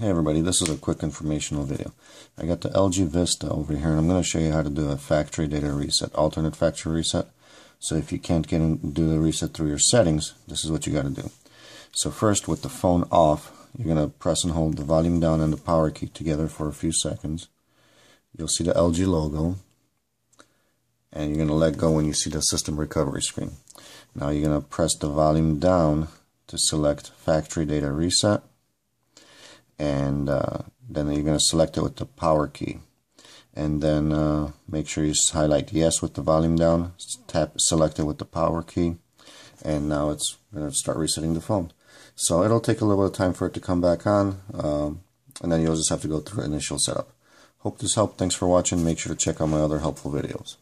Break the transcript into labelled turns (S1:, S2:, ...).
S1: Hey everybody, this is a quick informational video. I got the LG Vista over here and I'm going to show you how to do a factory data reset, alternate factory reset. So if you can't get in, do the reset through your settings, this is what you got to do. So first with the phone off, you're going to press and hold the volume down and the power key together for a few seconds. You'll see the LG logo and you're going to let go when you see the system recovery screen. Now you're going to press the volume down to select factory data reset and uh, then you're going to select it with the power key. And then uh, make sure you highlight yes with the volume down tap select it with the power key and now it's going to start resetting the phone. So it'll take a little bit of time for it to come back on um, and then you'll just have to go through initial setup. Hope this helped. Thanks for watching. Make sure to check out my other helpful videos